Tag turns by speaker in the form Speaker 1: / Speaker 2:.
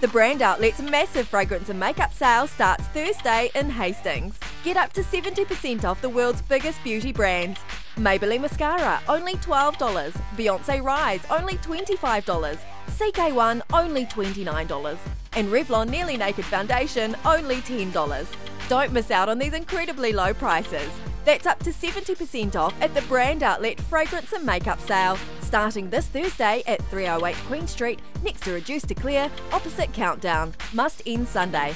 Speaker 1: The brand outlet's massive fragrance and makeup sale starts Thursday in Hastings. Get up to 70% off the world's biggest beauty brands. Maybelline Mascara, only $12. Beyonce Rise, only $25. CK1, only $29. And Revlon Nearly Naked Foundation, only $10. Don't miss out on these incredibly low prices. That's up to 70% off at the brand outlet fragrance and makeup sale, starting this Thursday at 308 Queen Street, next to Reduce to Clear, opposite Countdown. Must end Sunday.